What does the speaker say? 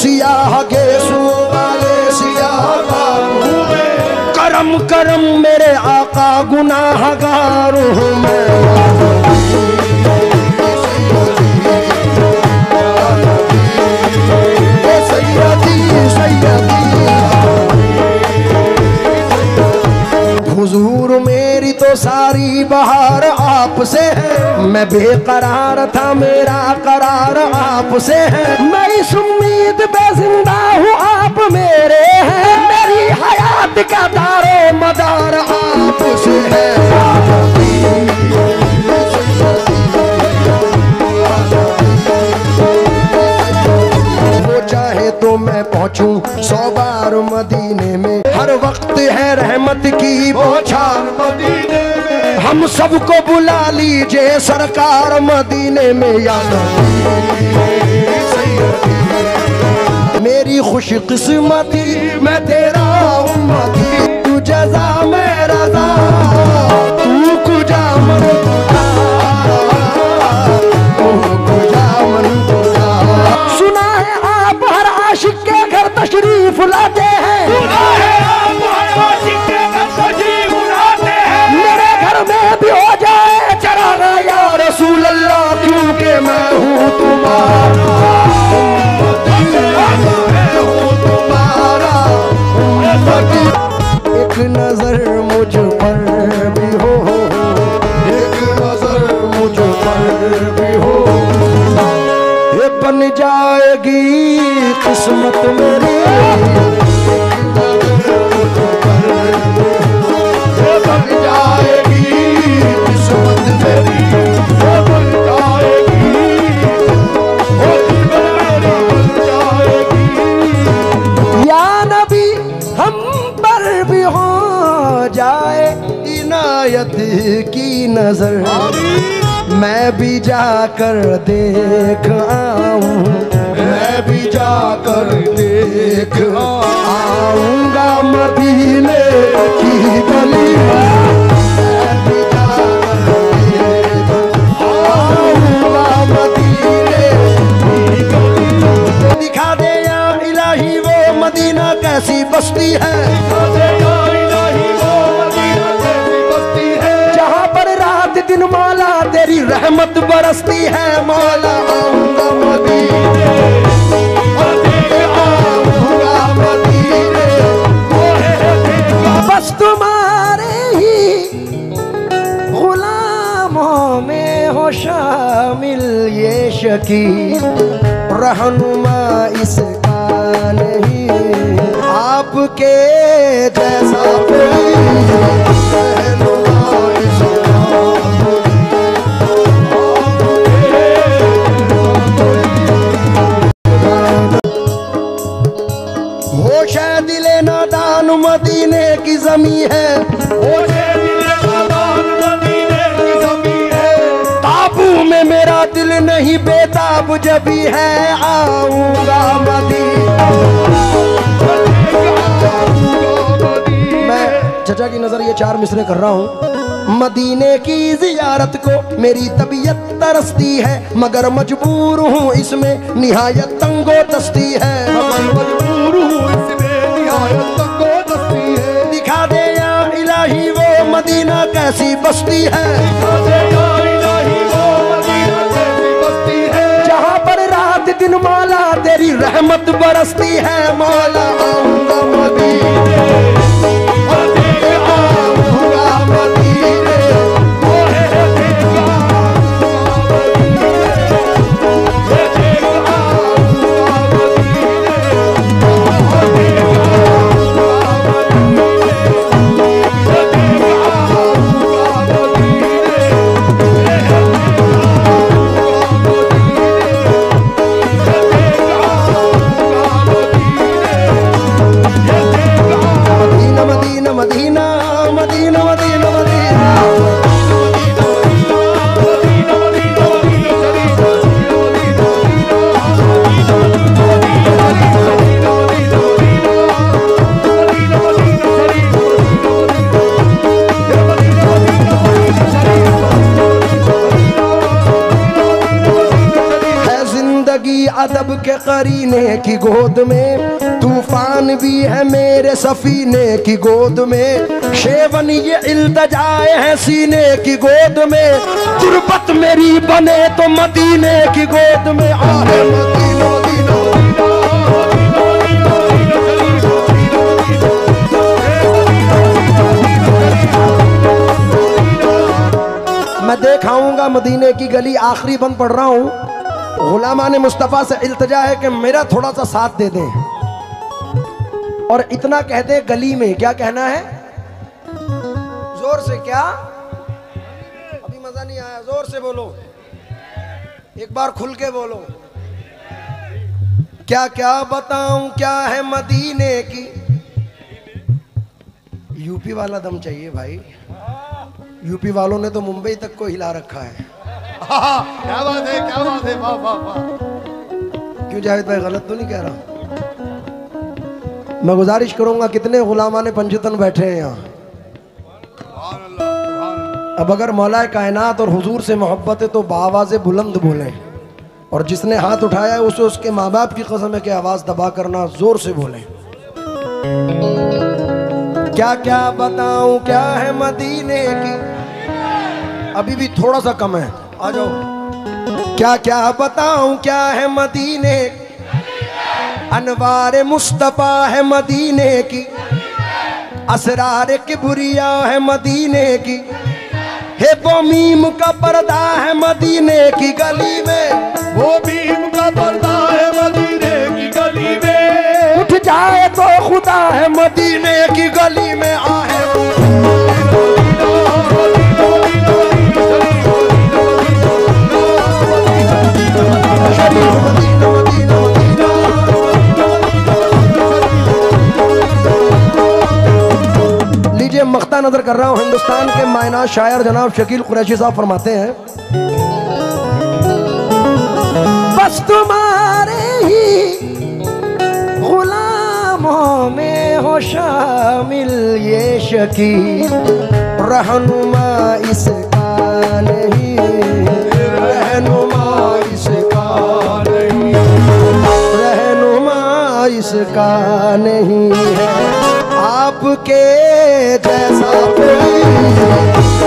सियाह गेसू वाले सियाह बाबू में करम करम मेरे आका गुनाहगार हूँ मैं। मैं बेकरार था, मेरा करार आपसे है। मैं इस उम्मीद पे ज़िंदा हूँ, आप मेरे हैं। मेरी हयात का दारो मदार आपसे है। वो चाहे तो मैं पहुंचूं सौ बार मदीने में। हर वक्त है रहमत की बौछार मदीने हम सबको बुला लीजिए सरकार मदीने में या मेरी खुशकिस्मती मैं तेरा उम्मती तू जजा मैं पर भी हो जाए इनायत की नज़र। मैं भी जाकर देख आऊँ। मैं भी जाकर देख आऊँगा। मदीने की गली रहमत बरसती है मौला मदीने। बस तुम्हारे ही गुलामों में हो शामिल ये शकी रहनुमा इसका नहीं, आपके जैसा कोई। मदीने की जमी है। ताबू में मेरा दिल नहीं, बेताब जबी है आऊँगा मैं चचा की नज़र ये चार मिसरे कर रहा हूँ। मदीने की जियारत को मेरी तबीयत तरसती है, मगर मजबूर हूँ इसमें निहायत तंगो दस्ती है। मजबूर हूँ इसमें निहायत तंगो मदीना कैसी बस्ती है। जहाँ पर रात दिन माला तेरी रहमत बरसती है माला आऊँगा मदीने। करीने की गोद में, तूफ़ान भी है मेरे सफीने की गोद में। शेवन ये इल्तजाए हैं सीने की गोद में। तुरबत मेरी बने तो मदीने की गोद में। मदीना मैं देख आऊँगा मदीने की गली, आखिरी बंद पढ़ रहा हूँ। गुलामा ने मुस्तफ़ा से इल्तजा है कि मेरा थोड़ा सा साथ दे दें। और इतना कह दे गली में, क्या कहना है? ज़ोर से क्या? अभी मज़ा नहीं आया, ज़ोर से बोलो। एक बार खुल के बोलो। क्या क्या बताऊँ, क्या है मदीने की? यूपी वाला दम चाहिए भाई। यूपी वालों ने तो मुंबई तक को हिला रखा है। क्या बात है क्या बात है वाह वाह वाह। क्यों जावेद भाई गलत तो नहीं कह रहा? मैं गुजारिश करूँगा कितने गुलामा ने पंचतन बैठे हैं यहाँ। अब अगर मौलाए कायनात और हुजूर से मोहब्बत है तो बावाज बुलंद बोलें। और जिसने हाथ उठाया है उसे उसके माँ बाप की कसम है कि आवाज़ दबा करना ज़ोर से बोलें। क्या क्या बताऊँ क्या है मदीने की? अभी भी थोड़ा सा कम है। आ जाओ। क्या क्या बताऊँ, क्या है मदीने अनवार मुस्तफ़ा है मदीने की। असरार किबरिया है मदीने की। हे वो मीम का पर्दा है मदीने की गली में। वो भीम का पर्दा है मदीने की गली में। उठ जाए तो खुदा है मदीने की गली में। आहे नज़र कर रहा हूँ हिंदुस्तान के मायना शायर जनाब शकील कुरैशी साहब फरमाते हैं, बस तुम्हारे ही गुलामों में हो शामिल ये शकील। रहनुमा इसका नहीं, रहनुमा इसका नहीं, रहनुमा इसका नहीं है। आपके जैसा कोई